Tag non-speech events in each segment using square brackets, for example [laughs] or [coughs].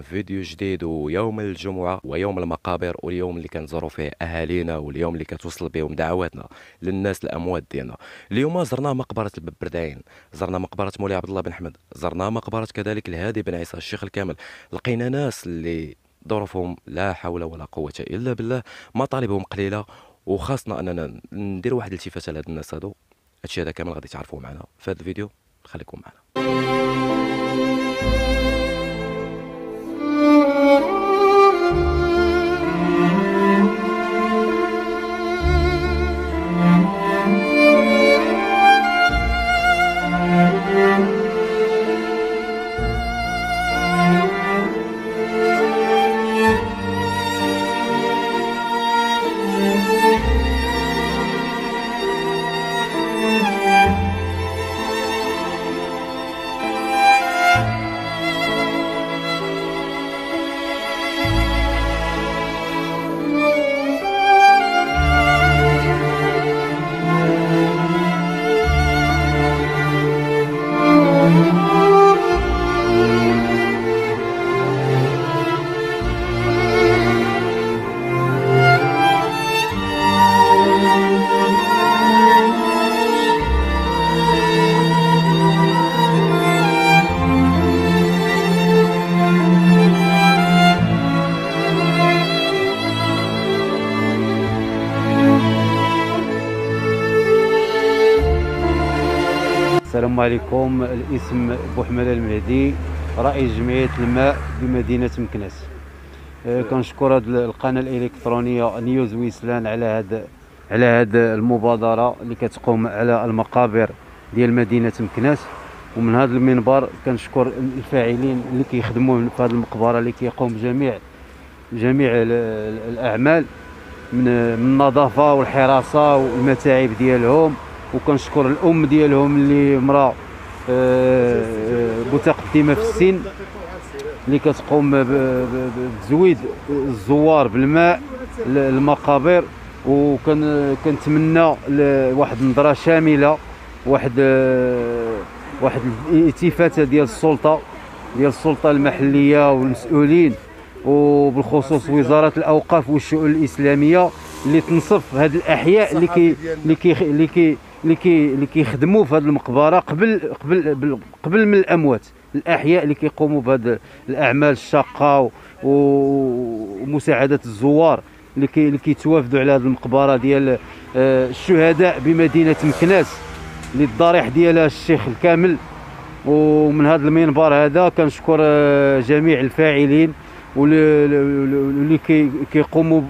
فيديو جديد ويوم الجمعة ويوم المقابر واليوم اللي كنزورو فيه أهالينا واليوم اللي كتوصل بهم دعواتنا للناس الأموات ديالنا. اليوم زرنا مقبرة الببردعين زرنا مقبرة مولاي عبد الله بن أحمد زرنا مقبرة كذلك الهادي بن عيسى الشيخ الكامل. لقينا ناس اللي ظروفهم لا حول ولا قوة إلا بالله مطالبهم قليلة وخاصنا أننا ندير واحد الالتفاتة لهاد الناس هادو. هادشي هذا كامل غادي تعرفوه معنا في هذا الفيديو. خليكم معنا. السلام عليكم. الاسم بوحمد المهدي رئيس جمعية الماء بمدينة مكناس. آه، كنشكر هاد القناة الإلكترونية نيوز ويسلان على هاد على هاد المبادرة اللي كتقوم على المقابر ديال مدينة مكناس. ومن هذا المنبر كنشكر الفاعلين اللي كيخدموا في هذه المقبرة اللي كيقوم جميع جميع ال- ال- الأعمال من النظافة والحراسة والمتاعب ديالهم. وكنشكر الأم ديالهم اللي امراه آه، آه، متقدمة في السن اللي كتقوم بتزويد الزوار بالماء المقابر وكنتمنى واحد النظرة شاملة واحد آه، واحد الالتفاته ديال السلطة ديال السلطة المحلية والمسؤولين وبالخصوص وزارة الأوقاف والشؤون الإسلامية اللي تنصف هاد الأحياء اللي كي اللي كي اللي كي اللي كي اللي كيخدموا في هذه المقبرة قبل قبل قبل من الأموات. الأحياء اللي كيقوموا بهذه الأعمال الشاقة ومساعدة الزوار اللي اللي كيتوافدوا على هذه المقبرة ديال آه، الشهداء بمدينة مكناس اللي الضريح ديالها الشيخ الكامل. ومن هذا المنبر هذا كنشكر آه، جميع الفاعلين واللي واللي كي- كيقوموا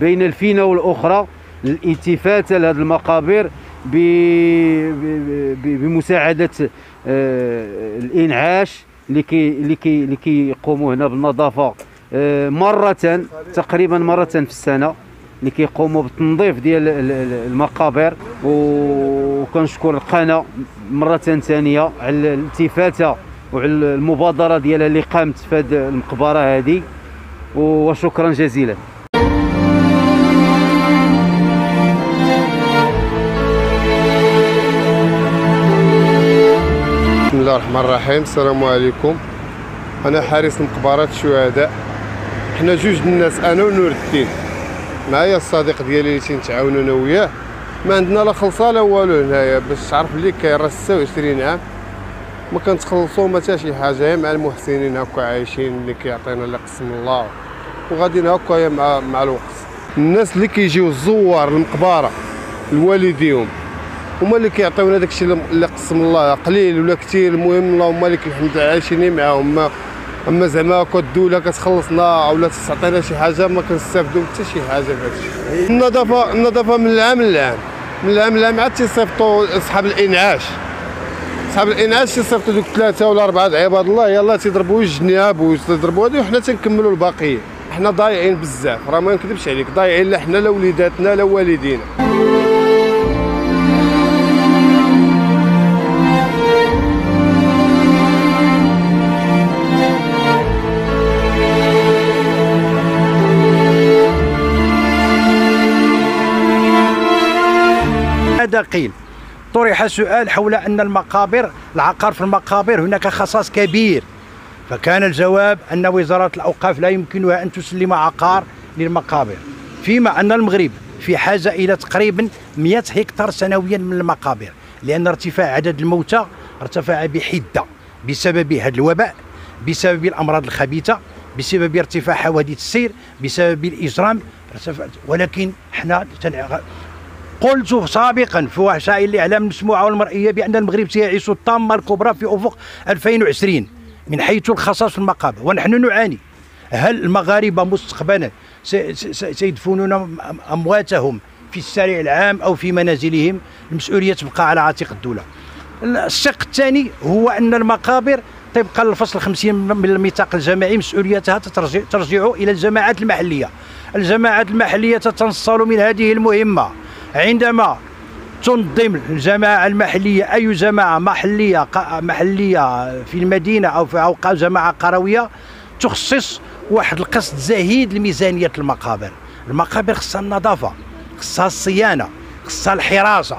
بين الفينة والأخرى الالتفاته لهذه المقابر بمساعدة آه، الإنعاش اللي كي اللي كي اللي كيقوموا هنا بالنظافة آه، مرة تقريبا مرة في السنة اللي كيقوموا بالتنظيف ديال ال- ال- المقابر. وكنشكر القناة مرة ثانية على الالتفاته وعلى المبادرة ديالها اللي قامت في هذه المقبرة هذه. وشكرا جزيلا. الله الرحمن الرحيم السلام عليكم أنا حارس مقبره الشهداء حنا جوج الناس أنا ونور الدين معايا الصديق ديالي اللي تنتعاونوا أنا وياه ما عندنا لا خلصه لا والو هنايا باش تعرف بلي كاين راه 26 عام ما كنتخلصوا ما حتى شي حاجة غير مع المحسنين هكا عايشين اللي كيعطينا اللي قسم الله وغاديين هكايا مع مع الوقت الناس اللي كيجيو الزوار للمقبره لوالديهم هما اللي كيعطيونا داكشي اللي قسم الله قليل ولا كثير المهم اللهم لك الحمد عايشين معاهم. ما أما زعما هكا الدولة كتخلصنا ولا تعطينا شي حاجة ما كنستافدوا حتى شي حاجة في هادشي. النظافه النظافة من العام للعام. من العام للعام عاد تيصيفطوا أصحاب الإنعاش. أصحاب الإنعاش تيصيفطوا دوك ثلاثة ولا أربعة عباد الله يلاه تيضربوا الجناب وتضربوا هذه وحنا تنكملوا الباقيين حنا ضايعين بزاف راه ما نكذبش عليك ضايعين لا حنا لا وليداتنا لا والدينا. هذا قيل طرح سؤال حول أن المقابر العقار في المقابر هناك خصاص كبير. فكان الجواب أن وزارة الأوقاف لا يمكنها أن تسلم عقار للمقابر فيما أن المغرب في حاجة إلى تقريبا 100 هكتار سنويا من المقابر لأن ارتفاع عدد الموتى ارتفع بحدة بسبب هذا الوباء بسبب الأمراض الخبيثة بسبب ارتفاع حوادث السير بسبب الإجرام. ولكن تنع- قلت سابقا في وسائل الاعلام المسموعة والمرئية بأن المغرب سيعيش الطامه الكبرى في أفق 2020 من حيث الخصاص في المقابر. ونحن نعاني. هل المغاربة مستقبلا سيدفنون أمواتهم في الشارع العام أو في منازلهم؟ المسؤولية تبقى على عاتق الدولة. الشق الثاني هو أن المقابر طبقا للفصل 50 من الميثاق الجماعي مسؤوليتها ترجع إلى الجماعات المحلية. الجماعات المحلية تتنصل من هذه المهمة. عندما تنظم الجماعة المحلية أي جماعة محلية ق- محلية في المدينة أو في أو ق- جماعة قروية تخصص واحد القسط زهيد لميزانية المقابر. المقابر خصها النظافة خصها الصيانة خصها الحراسة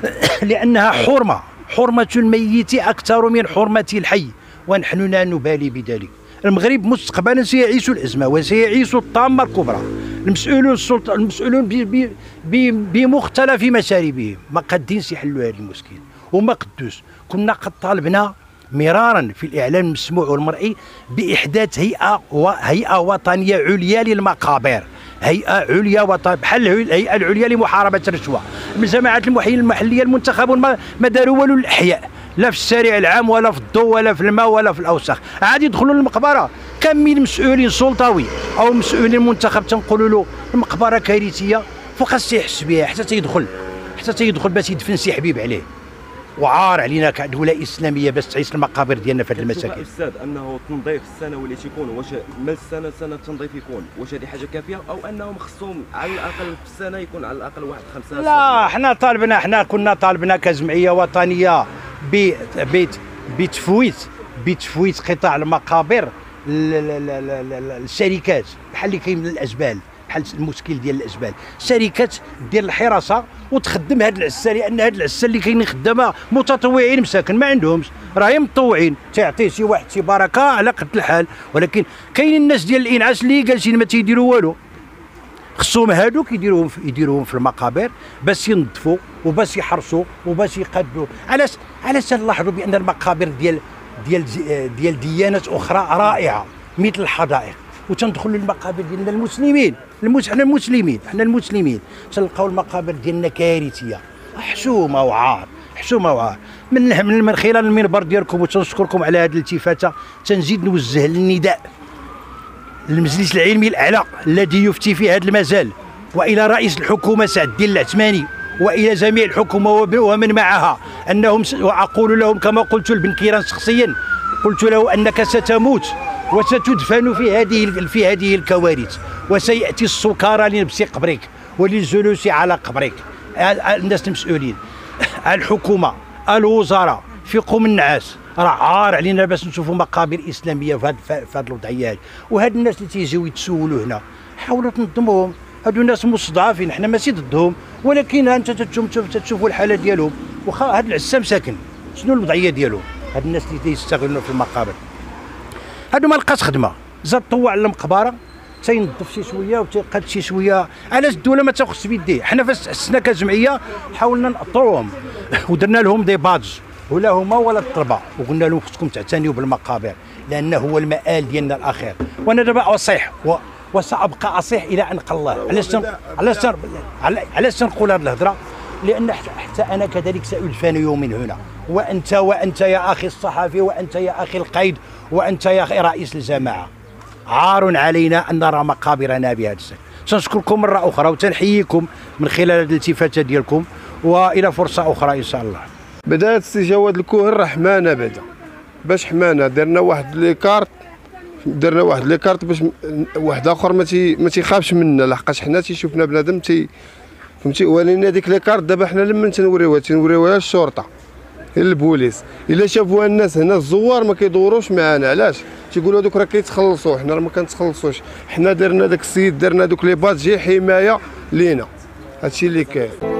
[coughs] لأنها حرمة حرمة الميت أكثر من حرمة الحي. ونحن لا نبالي بذلك. المغرب مستقبلا سيعيش الأزمة وسيعيش الطامة الكبرى. المسؤولون السلطة المسؤولون بمختلف مشاربهم ما قادين يحلوا هذا المشكل. وما قدوش. كنا قد طالبنا مرارا في الاعلام المسموع والمرئي بإحداث هيئة وهيئه وطنية عليا للمقابر. هيئة عليا وطنيه بحال الهيئه العليا لمحاربة الرشوة. من الجماعات المحليه المحلية المنتخبون ما ما داروا والو الإحياء. لا في الشارع العام ولا في الضوء ولا في الماء ولا في الأوساخ. عاد يدخلوا للمقبرة. كم من مسؤولين سلطوي أو مسؤولين منتخب تنقولوا له المقبرة كارثية فوقاش تيحس بها حتى تيدخل حتى تيدخل باش يدفن سي حبيب عليه. وعار علينا كدولة إسلامية باش تعيش المقابر ديالنا في هذه المساكن. أستاذ أنه التنظيف السنوي اللي تيكون واش من السنة لسنه التنظيف يكون؟ واش هذه حاجة كافية؟ أو أنهم خصهم على الأقل في السنة يكون على الأقل واحد خمسة لا إحنا طالبنا إحنا كنا طالبنا كجمعيه وطنية بتفويت بتفويت قطاع المقابر. للشركات بحال اللي كاين من الازبال بحال المشكل ديال الازبال شركات ديال الحراسة وتخدم هاد العسة لأن هاد العسة اللي كاينين خدامة متطوعين مساكن ما عندهمش. راهي متطوعين تعطيه شي واحد شي بركة على قد الحال. ولكن كاين الناس ديال الانعاش اللي جالسين ما تيديروا والو. خصهم هادوك يديروهم يديروهم في المقابر باش ينظفوا وباش يحرسوا وباش يقادوا علاش علاش نلاحظوا بأن المقابر ديال ديال ديال ديانات أخرى رائعة مثل الحدائق. وتندخلوا المقابر ديالنا المسلمين. المس... المسلمين إحنا المسلمين. تلقاو المقابر ديالنا كارثية. حشومة وعار حشومة وعار. من من من خلال المنبر ديالكم وتنشكركم على هذه الالتفاتة تنزيد نوجه النداء للمجلس العلمي الأعلى الذي يفتي في هذا المجال وإلى رئيس الحكومة سعد الدين العثماني وإلى جميع الحكومة ومن معها أنهم وأقول لهم كما قلت لبن كيران شخصيا قلت له أنك ستموت وستدفن في هذه في هذه الكوارث وسيأتي السكارى لنبس قبرك وللجلوس على قبرك. ال- ال- الناس المسؤولين. [coughs] الحكومة الوزراء في قوم النعاس راه عار علينا باش نشوفوا مقابر إسلامية في هذه الوضعية وهاد الناس اللي تيجيو يتسولوا هنا حاولوا تنظموهم. هادو ناس مستضعفين حنا ماشي ضدهم ولكن انت تشوفوا الحالة ديالهم. واخا هاد العسام ساكن. شنو الوضعية ديالهم؟ هاد الناس اللي تيستغلوا في المقابر. هادو ما لقاش خدمة. زاد طوع على المقبرة تينظف شي شوية وتيقاد شي شوية. علاش الدولة ما تاخذش بيديه حنا فاش حسنا كجمعية حاولنا نأطروهم [laughs] ودرنا لهم دي بادج. ولا هما ولا الطلبة. وقلنا لهم خصكم تعتنيوا بالمقابر لأنه هو المآل ديالنا الأخير. وأنا دابا أصيح و وسأبقى أصيح إلى أن قال الله علاش تن- علاش علا- علاش تنقول هذه الهضرة؟ لأن حتى أنا كذلك سادفن يوم هنا. وانت وأنت يا أخي الصحفي وأنت يا أخي القيد وأنت يا أخي رئيس الجماعة. عار علينا أن نرى مقابرنا بهذا الشكل تنشكركم مرة أخرى وتنحييكم من خلال هذه الالتفاتة ديالكم وإلى فرصة أخرى إن شاء الله. بدات السي جواد الكوهن راه حمانا بعدا. باش حمانا درنا واحد les cartes درنا واحد les cartes باش واحد آخر ما تي ما تيخافش منا لحقاش حنا تيشوفنا بنادم تي فهمتي؟ ولكن هذيك les cartes دابا حنا لما تنوريوها؟ تنوريوها للشرطه البوليس إلا شافوها الناس هنا الزوار ما كيدوروش معانا علاش؟ تيقولوا هذوك راه كيتخلصوا حنا راه ما كنتخلصوش. حنا درنا داك السيد درنا دوك لي بادجي حماية لينا. هادشي اللي كاين.